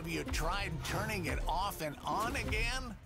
Have you tried turning it off and on again?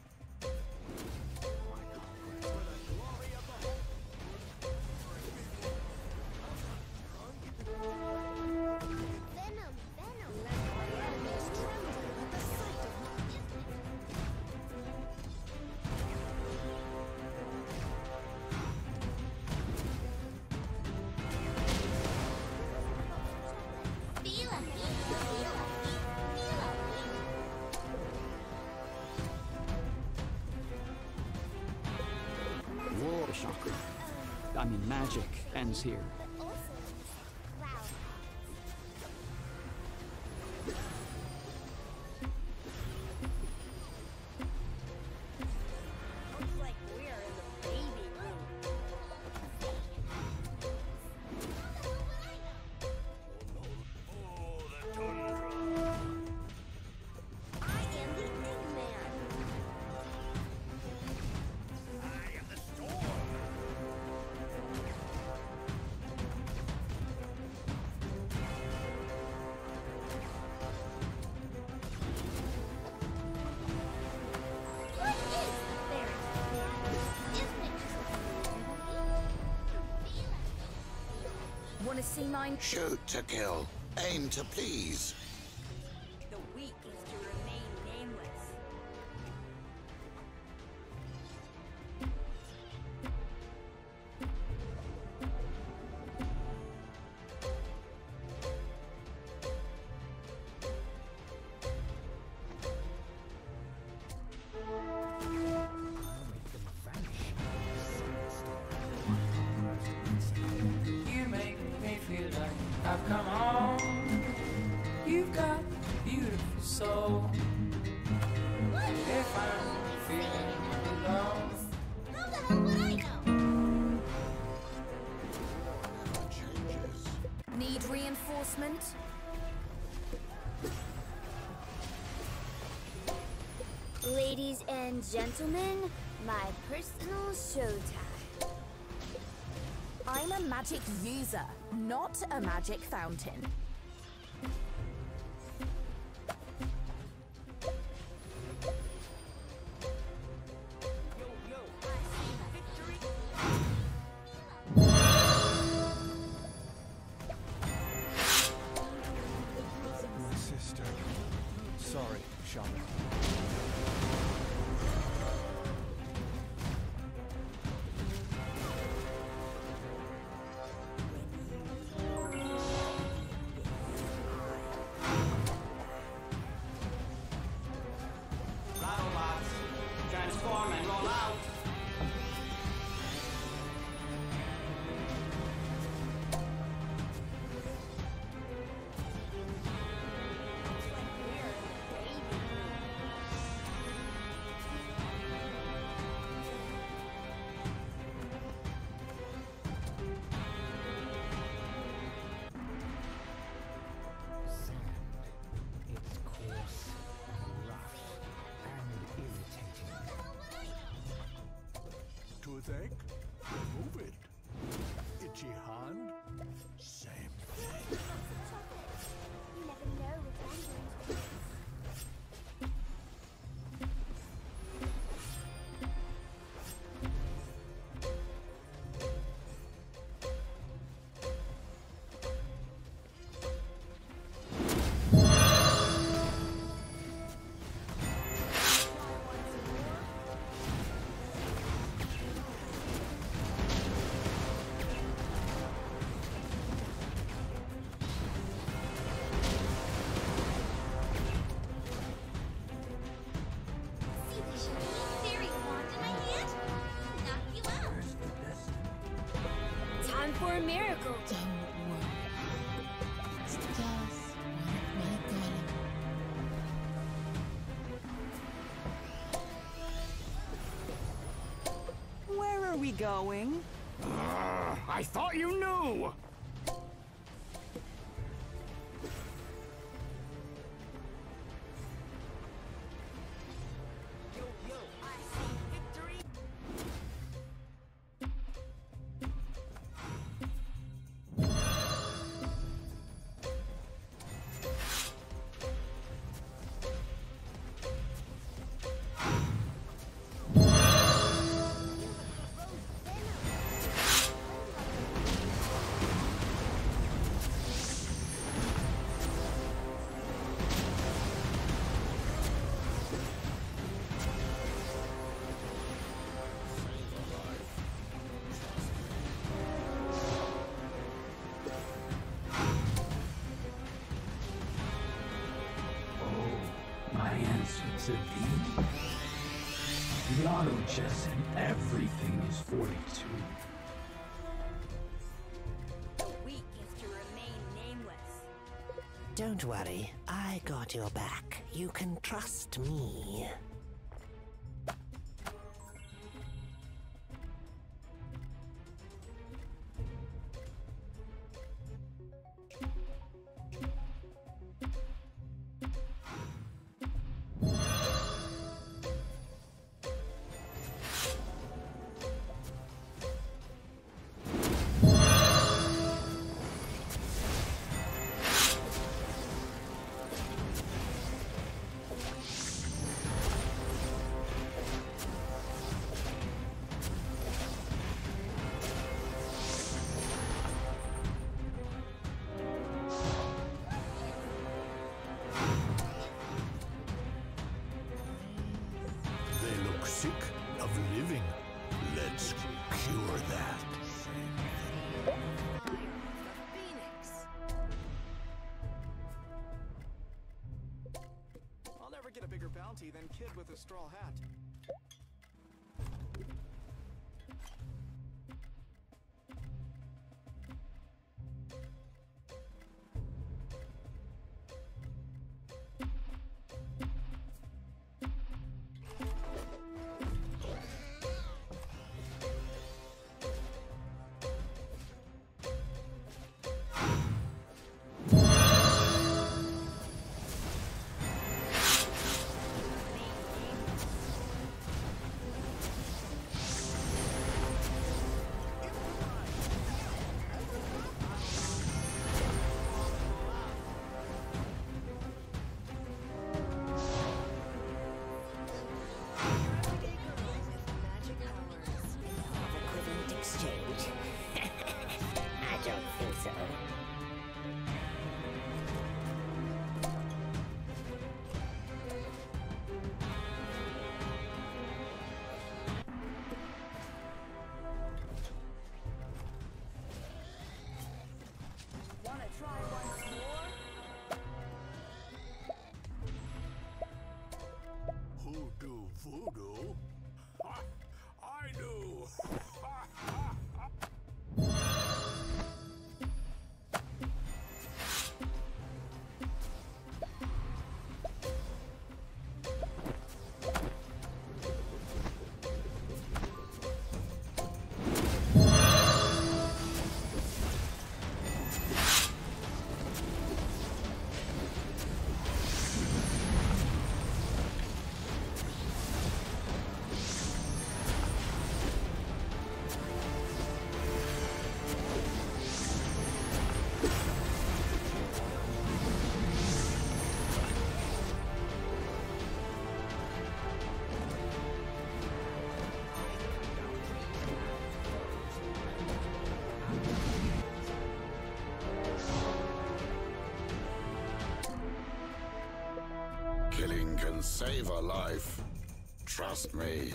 mine? Shoot to kill. Aim to please. gentlemen, my personal showtime. I'm a magic user, not a magic fountain. for a miracle. Don't worry. It's just. Where are we going? Uh, I thought you knew! Answer. The auto chess and everything is 42. The weak is to remain nameless. Don't worry, I got your back. You can trust me. Bounty than Kid with a straw hat. Do voodoo? Save a life. Trust me.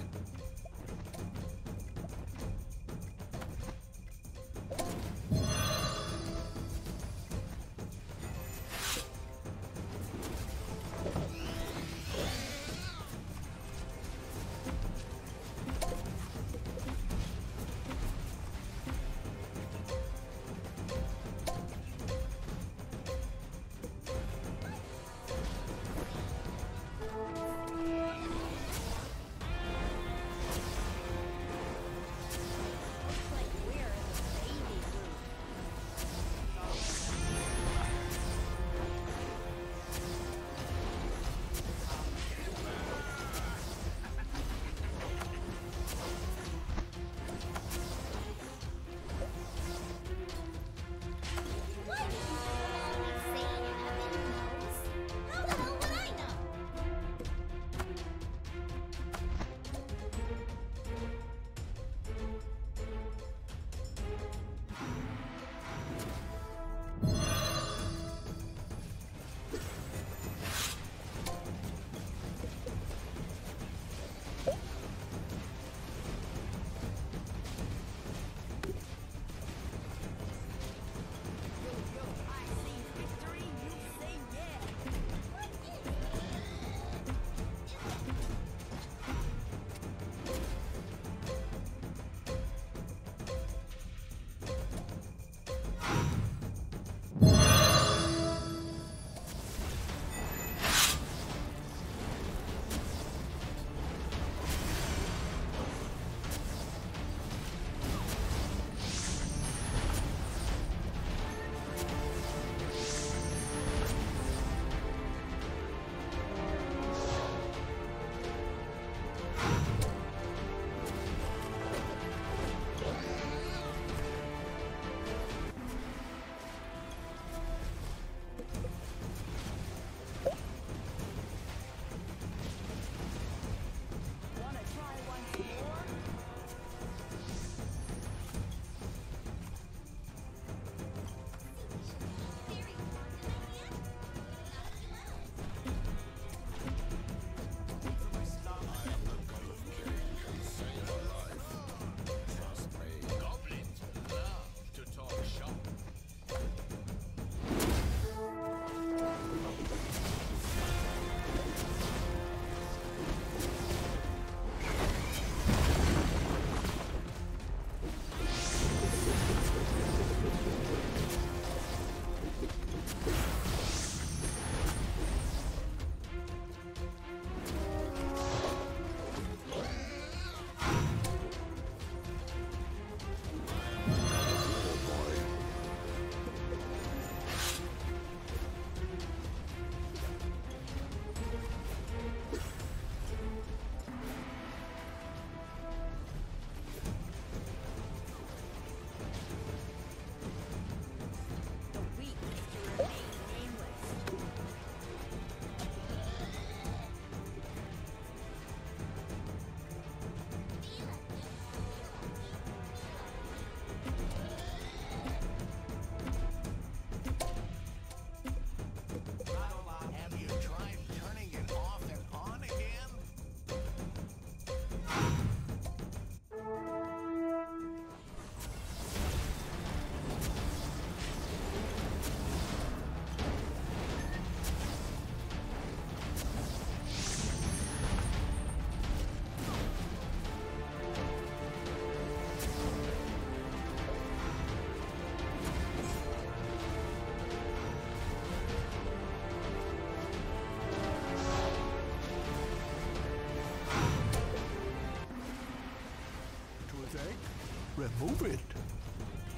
move it.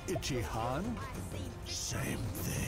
Itchy Han, same thing.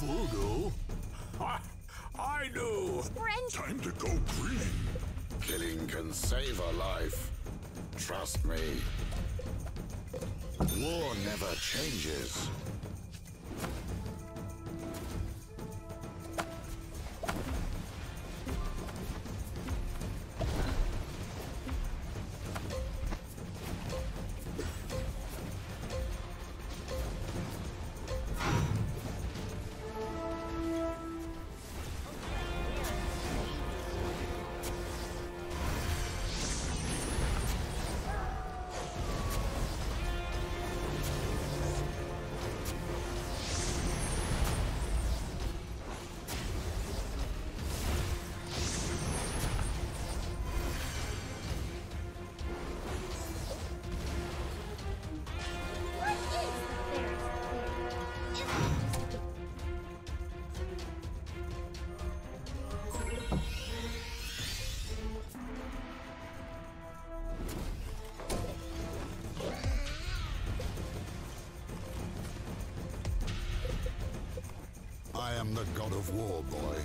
Ha! I do! Time to go green! Killing can save a life. Trust me. War never changes. of war, boy.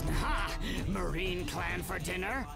Ha! Marine clan for dinner?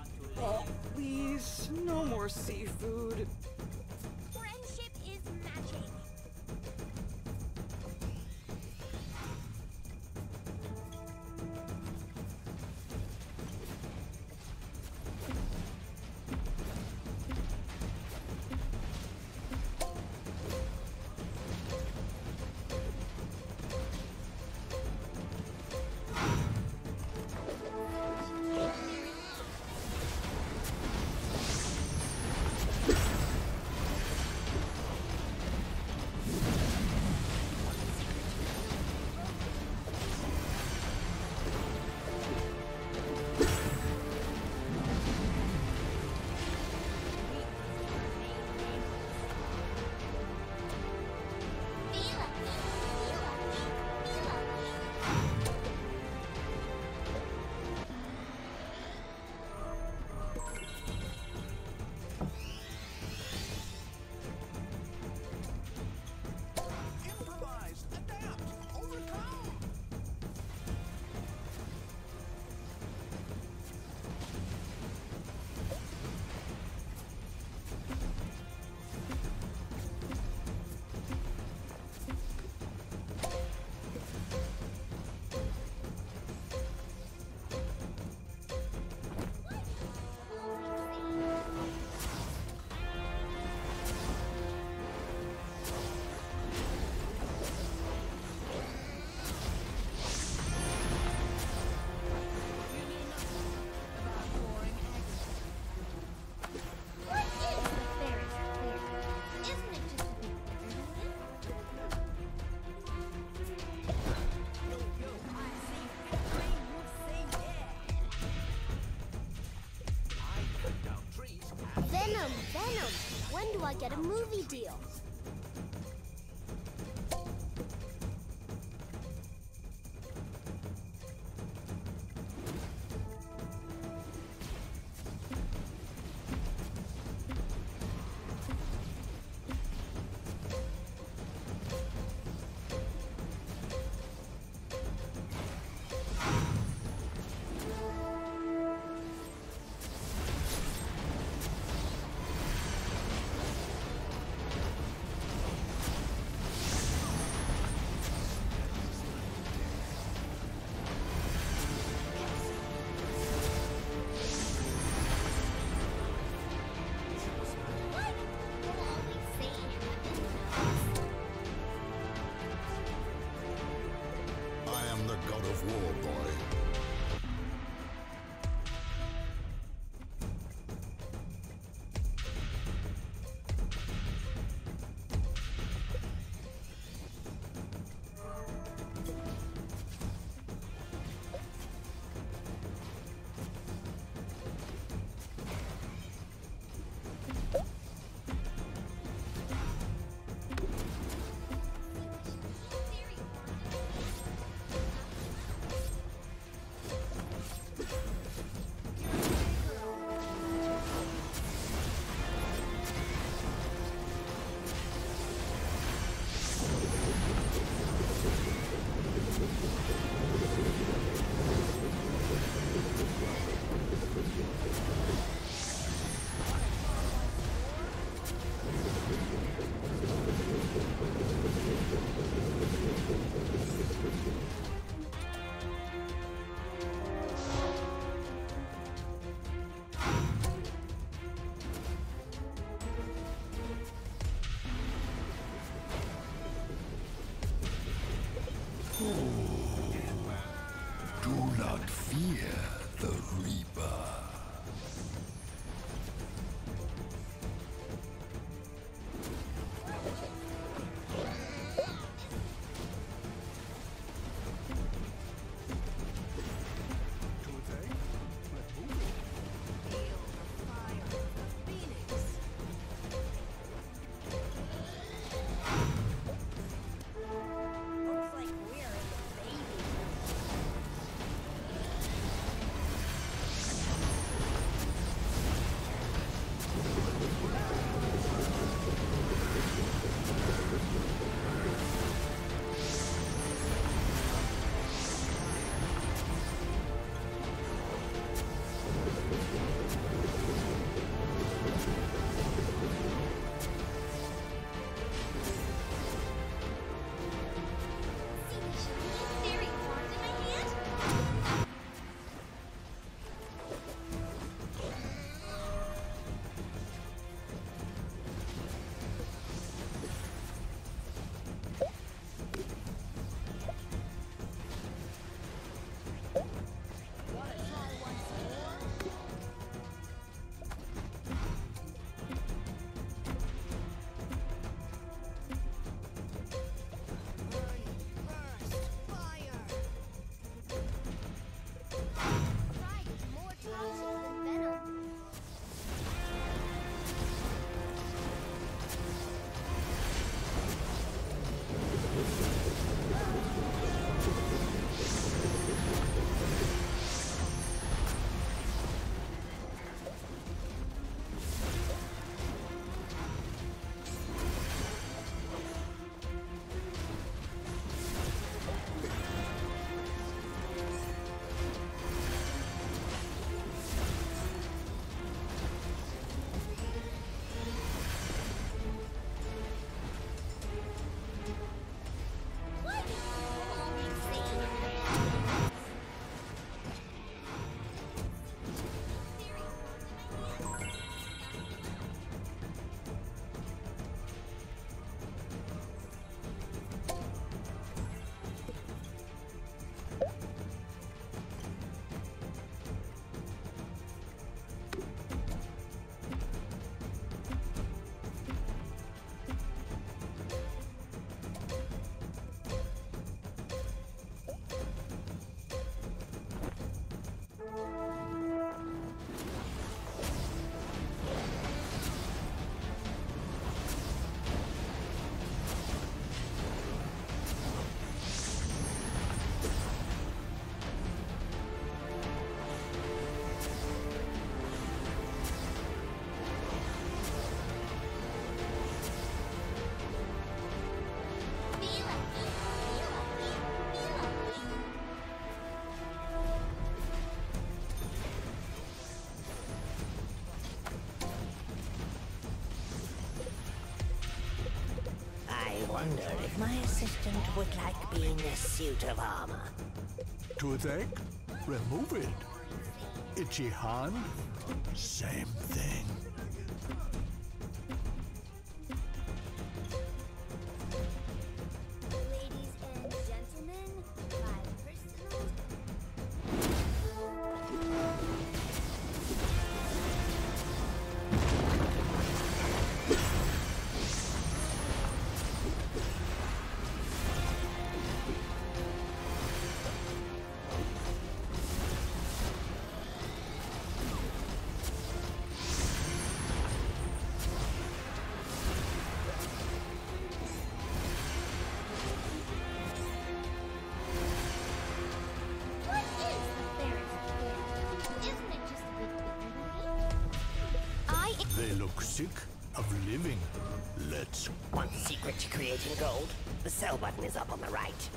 I get a movie deal? war reap. Wonder if my assistant would like being a suit of armor. Toothache? Remove it. Itchy hand? Same thing. Sick of living. Let's One secret to creating gold? The sell button is up on the right.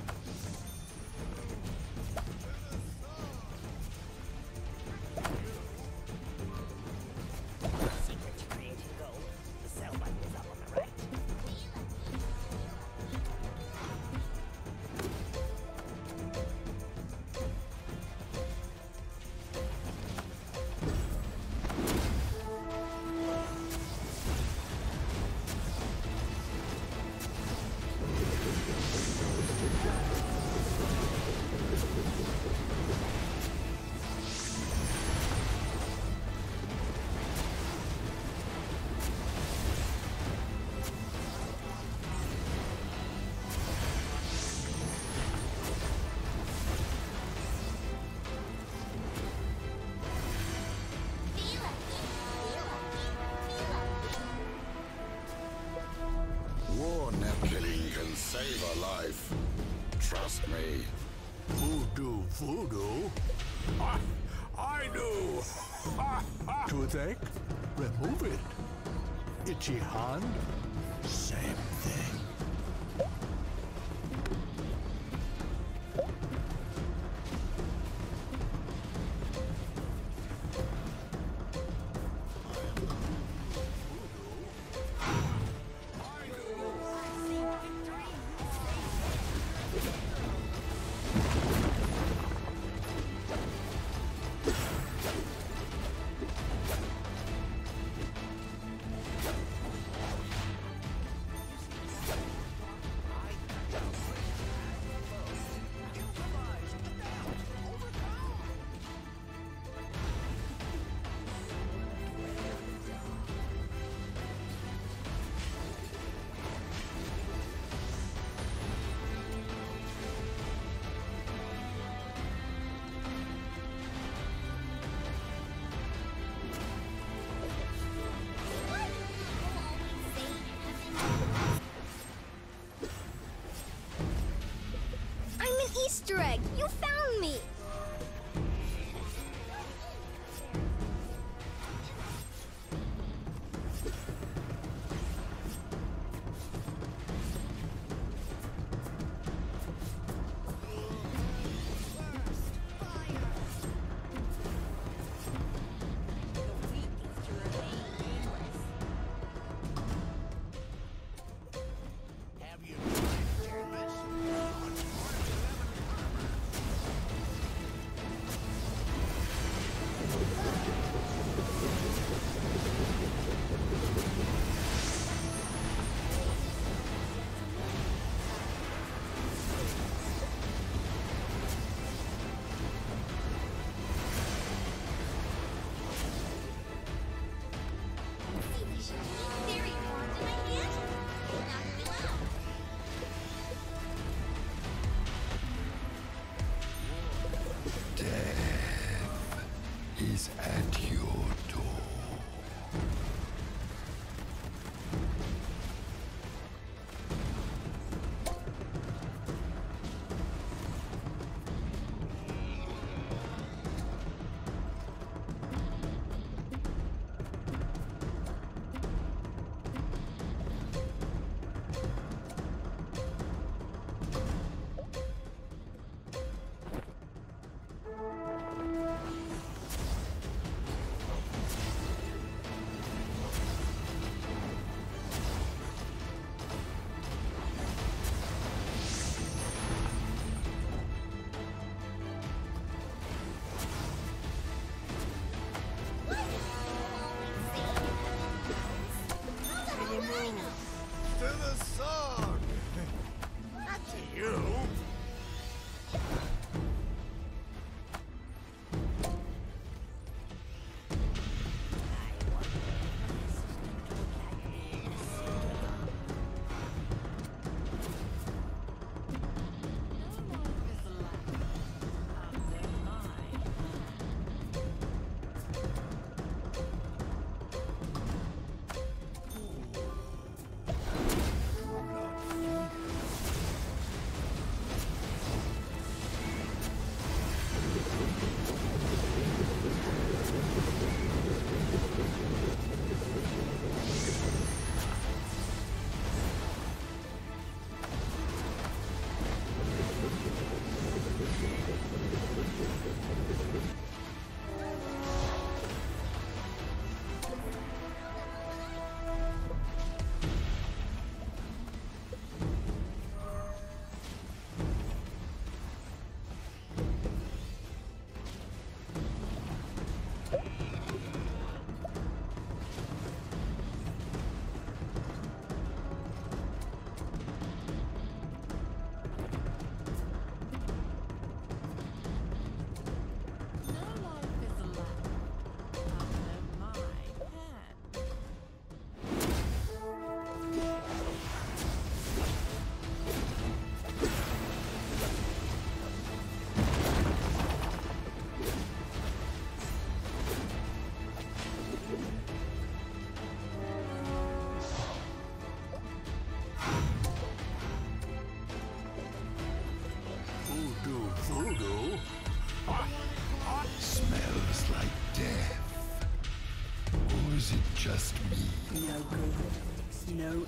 Toothache? Remove it. Itchy hand?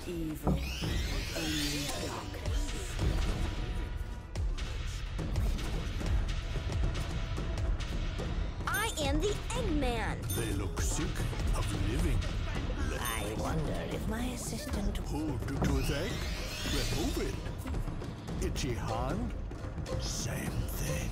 Evil, only darkness. I am the Eggman. They look sick of living. I wonder if my assistant. Who to toothache? Remove it. Itchy hand? Same thing.